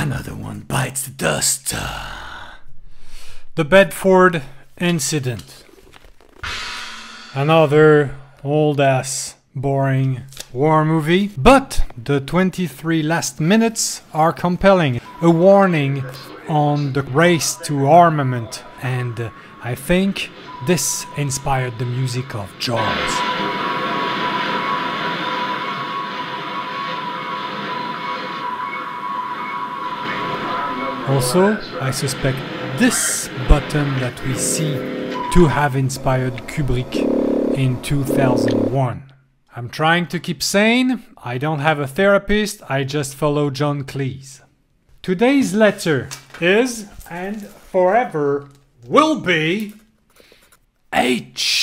Another one bites the dust. The Bedford Incident. Another old ass boring war movie, but the 23 last minutes are compelling. A warning on the race to armament, and I think this inspired the music of Jaws. Also, I suspect this button that we see to have inspired Kubrick in 2001. I'm trying to keep sane. I don't have a therapist. I just follow John Cleese. Today's letter is and forever will be H.